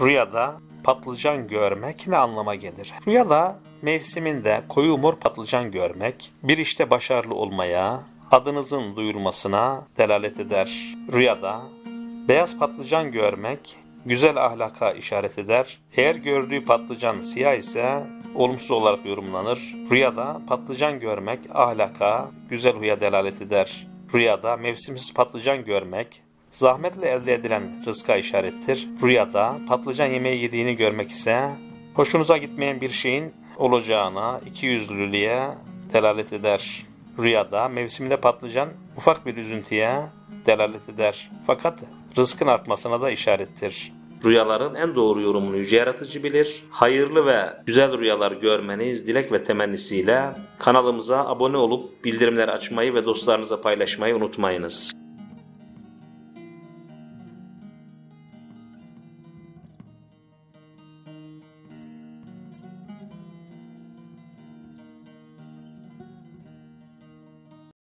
Rüyada patlıcan görmek ne anlama gelir? Rüyada mevsiminde koyu mor patlıcan görmek, bir işte başarılı olmaya, adınızın duyulmasına delalet eder. Rüyada beyaz patlıcan görmek, güzel ahlaka işaret eder. Eğer gördüğü patlıcan siyah ise olumsuz olarak yorumlanır. Rüyada patlıcan görmek ahlaka, güzel huya delalet eder. Rüyada mevsimsiz patlıcan görmek, zahmetle elde edilen rızka işarettir. Rüyada patlıcan yemeği yediğini görmek ise hoşunuza gitmeyen bir şeyin olacağına, ikiyüzlülüğe delalet eder. Rüyada mevsiminde patlıcan ufak bir üzüntüye delalet eder. Fakat rızkın artmasına da işarettir. Rüyaların en doğru yorumunu yüce yaratıcı bilir. Hayırlı ve güzel rüyalar görmeniz dilek ve temennisiyle kanalımıza abone olup bildirimleri açmayı ve dostlarınıza paylaşmayı unutmayınız.